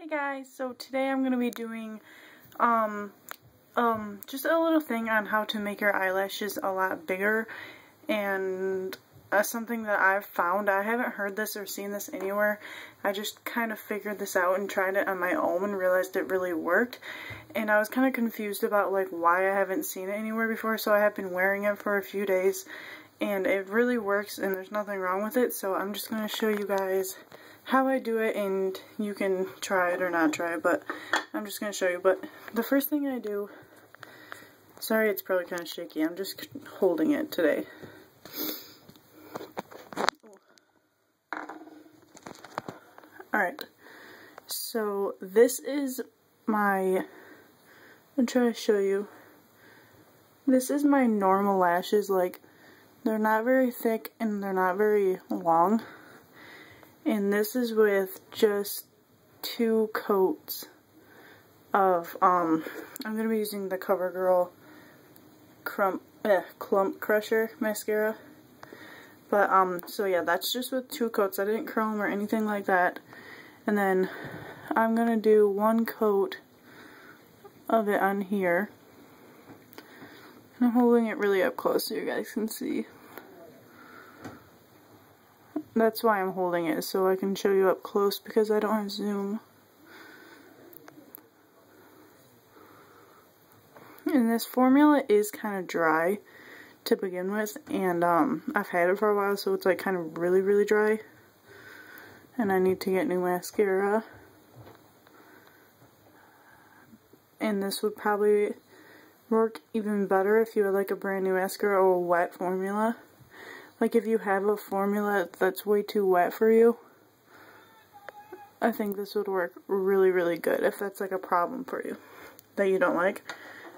Hey guys, so today I'm going to be doing um, um, just a little thing on how to make your eyelashes a lot bigger and uh, something that I've found. I haven't heard this or seen this anywhere. I just kind of figured this out and tried it on my own and realized it really worked. And I was kind of confused about like why I haven't seen it anywhere before, so I have been wearing it for a few days and it really works and there's nothing wrong with it. So I'm just going to show you guys how I do it and you can try it or not try it, but I'm just going to show you. But the first thing I do, sorry it's probably kind of shaky, I'm just holding it today. Alright, so this is my, I'm trying to show you, this is my normal lashes, like, they're not very thick and they're not very long. And this is with just two coats of, um, I'm going to be using the CoverGirl Crump, eh, Clump Crusher mascara. But, um, so yeah, that's just with two coats. I didn't curl them or anything like that. And then I'm going to do one coat of it on here. I'm holding it really up close so you guys can see. That's why I'm holding it, so I can show you up close because I don't have zoom. And this formula is kind of dry to begin with, and um, I've had it for a while, so it's like kind of really, really dry. And I need to get new mascara. And this would probably work even better if you had like a brand new mascara or a wet formula. Like if you have a formula that's way too wet for you, I think this would work really, really good if that's like a problem for you that you don't like.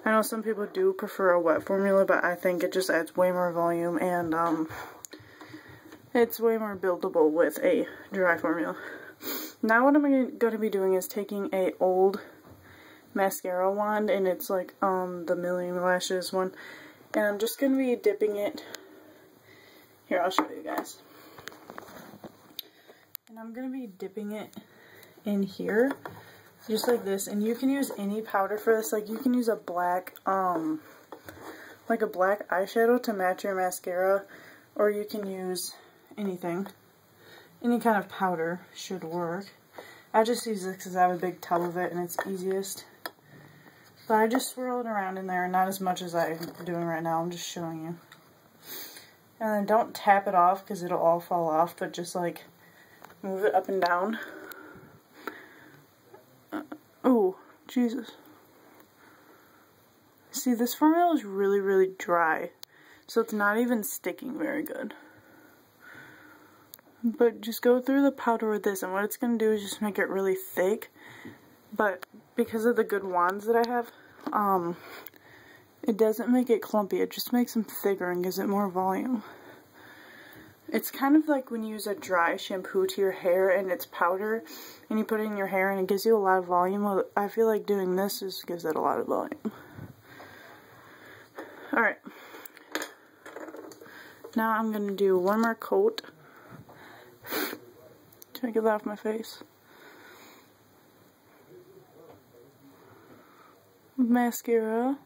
I know some people do prefer a wet formula, but I think it just adds way more volume and um, it's way more buildable with a dry formula. Now what I'm going to be doing is taking a old mascara wand and it's like um, the Million Lashes one and I'm just going to be dipping it here, I'll show you guys. And I'm going to be dipping it in here, just like this. And you can use any powder for this. Like, you can use a black, um, like a black eyeshadow to match your mascara. Or you can use anything. Any kind of powder should work. I just use this because I have a big tub of it and it's easiest. But I just swirl it around in there, not as much as I'm doing right now. I'm just showing you. And then don't tap it off because it'll all fall off, but just like move it up and down. Uh, oh, Jesus. See, this formula is really, really dry. So it's not even sticking very good. But just go through the powder with this, and what it's going to do is just make it really thick. But because of the good wands that I have, um, it doesn't make it clumpy, it just makes them thicker and gives it more volume. It's kind of like when you use a dry shampoo to your hair and it's powder and you put it in your hair and it gives you a lot of volume. I feel like doing this just gives it a lot of volume. Alright. Now I'm going to do one more coat. Try to get that off my face. Mascara.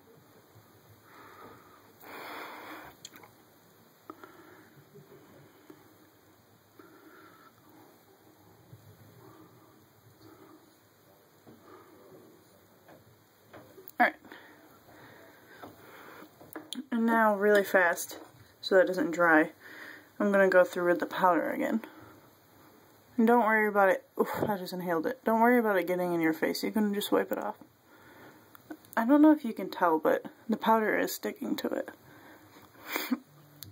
And now, really fast, so that it doesn't dry, I'm going to go through with the powder again. And don't worry about it. Oof, I just inhaled it. Don't worry about it getting in your face. You can just wipe it off. I don't know if you can tell, but the powder is sticking to it.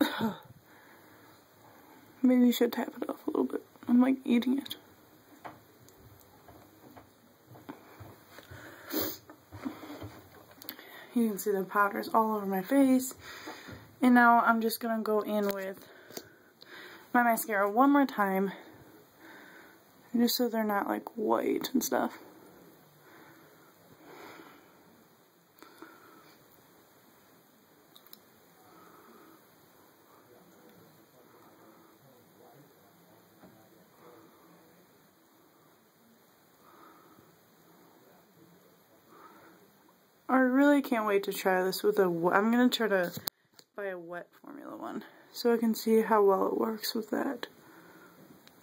Maybe you should tap it off a little bit. I'm like eating it. You can see the powders all over my face. And now I'm just going to go in with my mascara one more time. Just so they're not like white and stuff. I really can't wait to try this with a, I'm going to try to buy a wet formula one so I can see how well it works with that.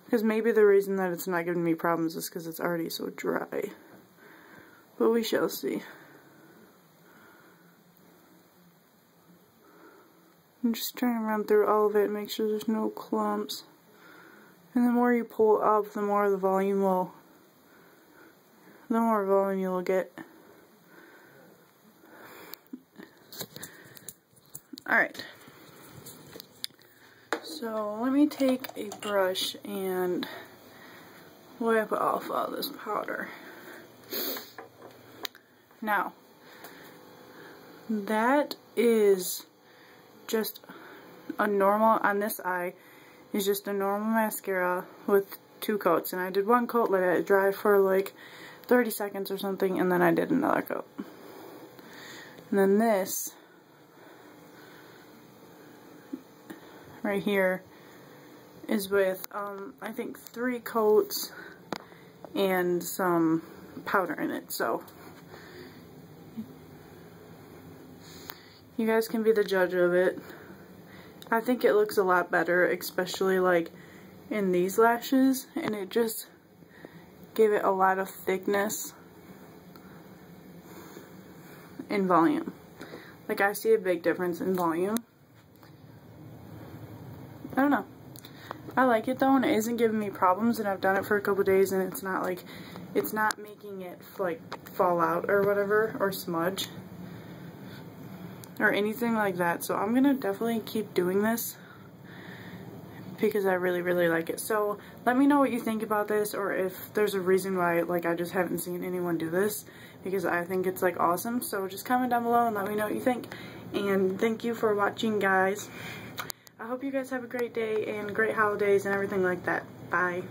Because maybe the reason that it's not giving me problems is because it's already so dry. But we shall see. I'm just trying to run through all of it, make sure there's no clumps. And the more you pull up, the more the volume will, the more volume you'll get. Alright. So let me take a brush and wipe off all this powder. Now, that is just a normal, on this eye, is just a normal mascara with two coats. And I did one coat, let it dry for like 30 seconds or something, and then I did another coat. And then this right here is with, um, I think three coats and some powder in it, so you guys can be the judge of it. I think it looks a lot better, especially like in these lashes, and it just gave it a lot of thickness and volume. Like I see a big difference in volume. I don't know. I like it though and it isn't giving me problems and I've done it for a couple days and it's not like, it's not making it like fall out or whatever or smudge or anything like that. So I'm to definitely keep doing this because I really, really like it. So let me know what you think about this or if there's a reason why like I just haven't seen anyone do this because I think it's like awesome. So just comment down below and let me know what you think. And thank you for watching guys. I hope you guys have a great day and great holidays and everything like that. Bye.